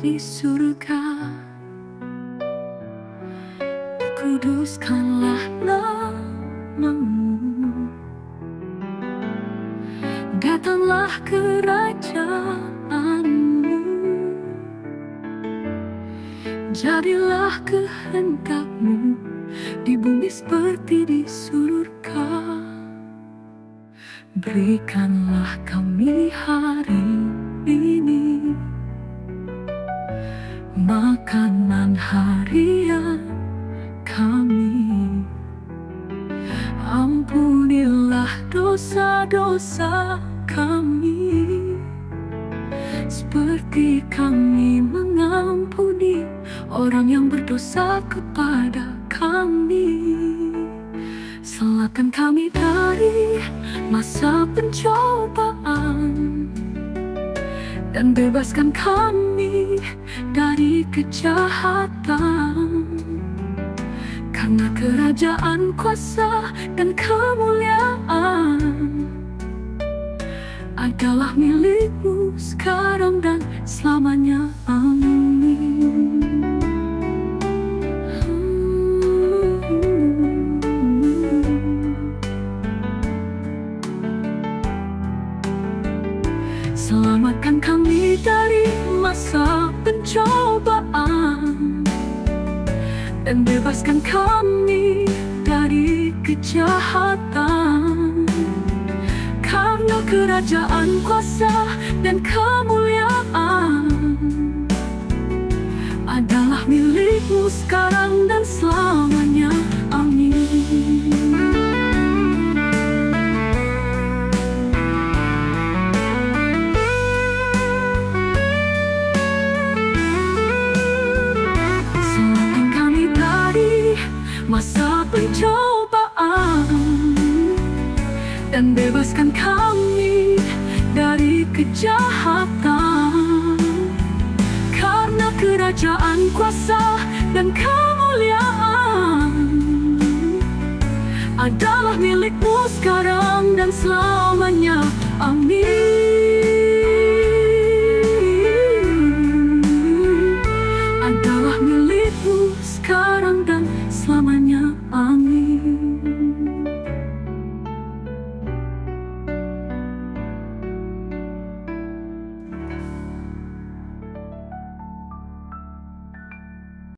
di surga. Kuduskanlah namamu. Datanglah kerajaanmu. Jadilah kehendakmu Di bumi seperti di surga. Berikanlah kami hari ini Makanan harian kami. Ampunilah dosa-dosa kami. Seperti kami mengampuni Orang yang berdosa kepada kami. Selamatkan kami dari masa pencobaan Dan bebaskan kami dari kejahatan. Karena kerajaan kuasa dan kemuliaan Adalah milikmu sekarang dan selamanya. Amin Selamatkan kami dari masa pencobaan. Dan bebaskan kami dari kejahatan. Karena kerajaan kuasa dan kemuliaan Adalah milikmu sekarang masa pencobaan Dan bebaskan kami dari kejahatan. Karena kerajaan kuasa dan kemuliaan Adalah milikmu sekarang dan selamanya. Amin you.